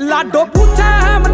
ਲਾਡੋ ਪੁੱਛੇ ਮੰਨੇ